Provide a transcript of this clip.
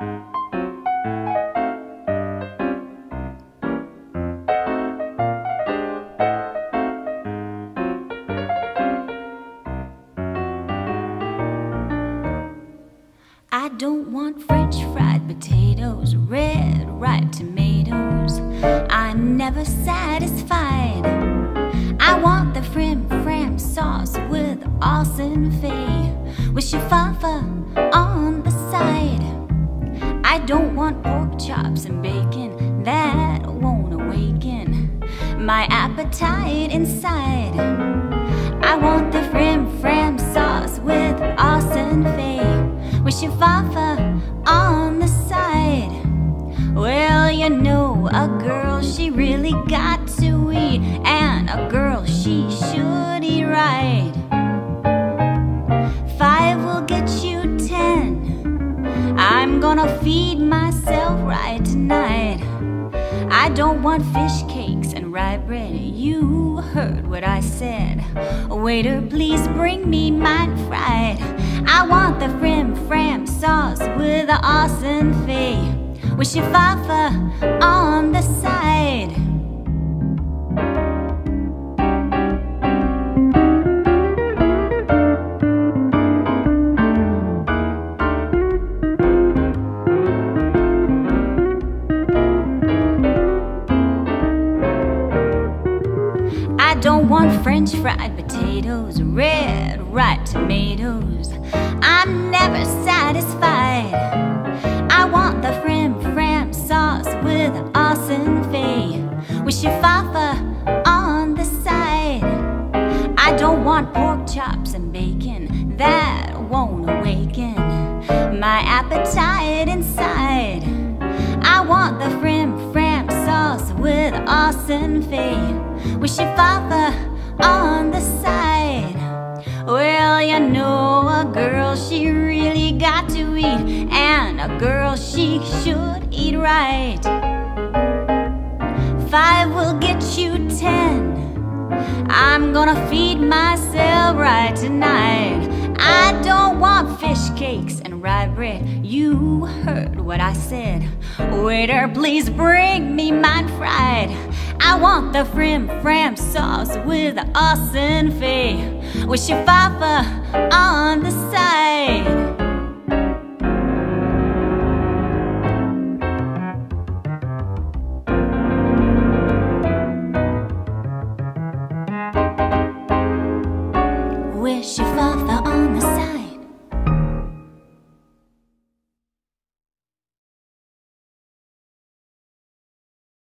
I don't want french fried potatoes, red ripe tomatoes. I'm never satisfied. I want the frim fram sauce with Austin Fay, with side. I don't want pork chops and bacon that won't awaken my appetite inside. I want the frim fram sauce with Austin Fay, with shafafa on the side. Well, you know, a girl, she really got to I'm gonna feed myself right tonight. I don't want fish cakes and rye bread. You heard what I said. Waiter, please bring me mine fried. I want the frim fram sauce with the Austin Fay, with shafafa on the side. I don't want french fried potatoes, red ripe tomatoes. I'm never satisfied. I want the frim fram sauce with Austin Fay, with shafafa on the side. I don't want pork chops and bacon that won't awaken my appetite inside. I want the frim Austin Fay, with shafafa on the side. Well, you know, a girl, she really got to eat, and a girl, she should eat right. Five will get you ten. I'm gonna feed myself right tonight. I don't want fish cakes and rye bread. You heard what I said. Waiter, please bring me mine fried want the frim fram sauce with the Austin fee. With your papa on the side. wish you